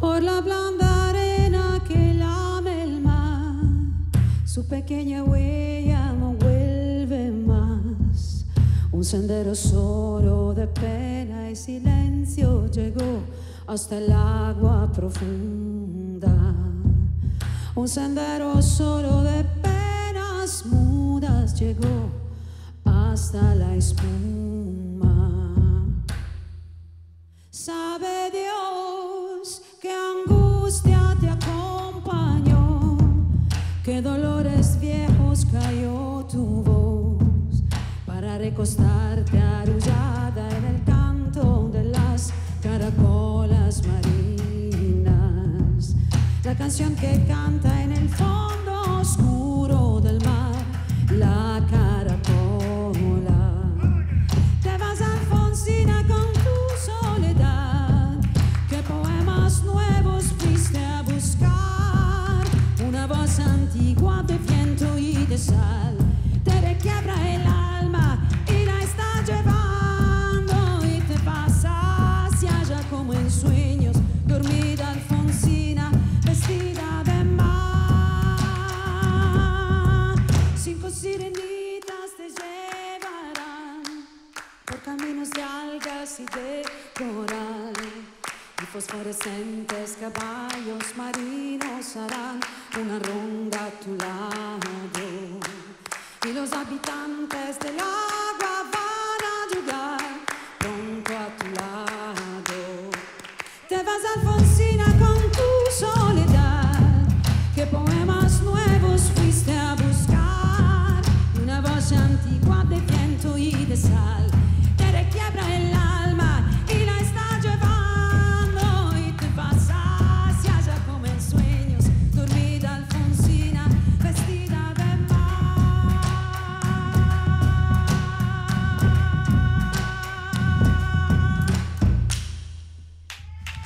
por la blanda arena que lame el mar. Su pequeña huella no vuelve más. Un sendero solo de pena y silencio llegó hasta el agua profunda. Un sendero solo de penas mudas llegó hasta la espuma. Tu voz para recostarte arrullada en el canto de las caracolas marinas. La canción que canta en el fondo oscuro del mar, la caracola. Te vas Alfonsina con tu soledad. ¿Qué poemas nuevos fuiste a buscar? Una voz antigua de viento y de sal. Algas y de coral. Y fosforescentes caballos marinos harán una ronda a tu lado. Y los habitantes del agua van a llegar pronto a tu lado. Te vas Alfonsina con tu soledad. ¿Qué poemas nuevos fuiste a buscar? Una voz antigua de viento y de sal.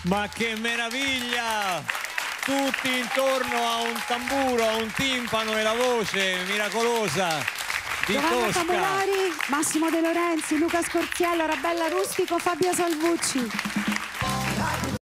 Ma che meraviglia! Tutti intorno a un tamburo, a un timpano e la voce miracolosa di Giovanna Tosca. Tambolari, Massimo De Lorenzi, Luca Scorziello, Arabella Rustico, Fabio Salvucci.